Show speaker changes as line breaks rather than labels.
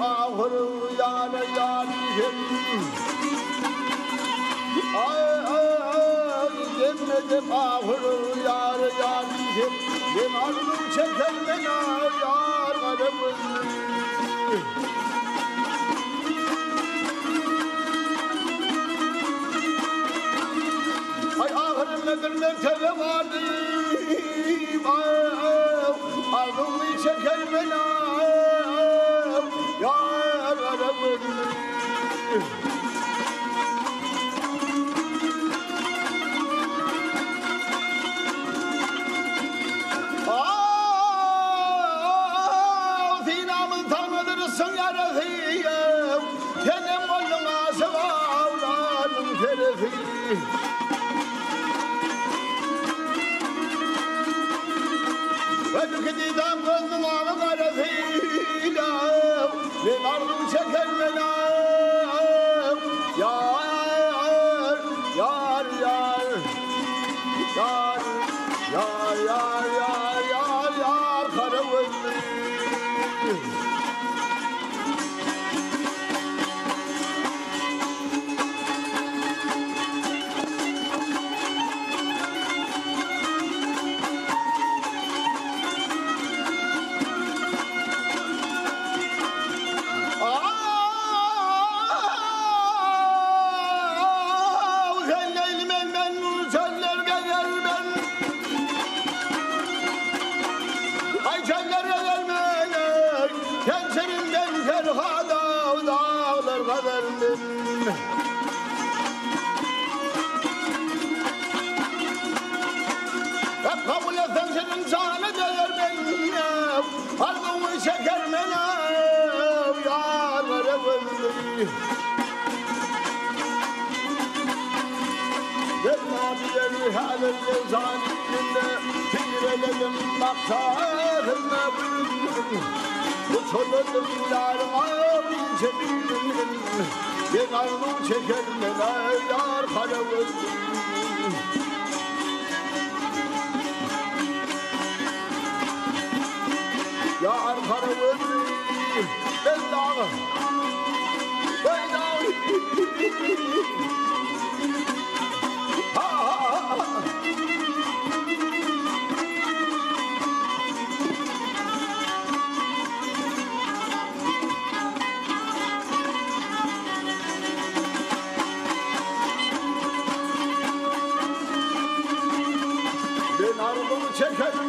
ahırı yâre yârihim Ay ay ay demedim ahırı yâre yârihim Ben ardım bena yâr garibim Ay ahırın nedir mertebe vardı Ay ay ardımı çeker bena Senin boynuna sıvavlanın şerefi Ve ardım çeker benim Yar, yar, yar, yar, yar, yar Kara gözlü ben. Hep kabul etsem senin sana değer benim. Kalbimi çeker benim Yârlara gönlüm Verma bir halin zaniminde Maktarına büründüm Bu çölüm yarına bir çevirdim Ben arzu çeker bana yar kara gönlüm Yar kara gönlüm Ben dağı Ben dağı Czekaj!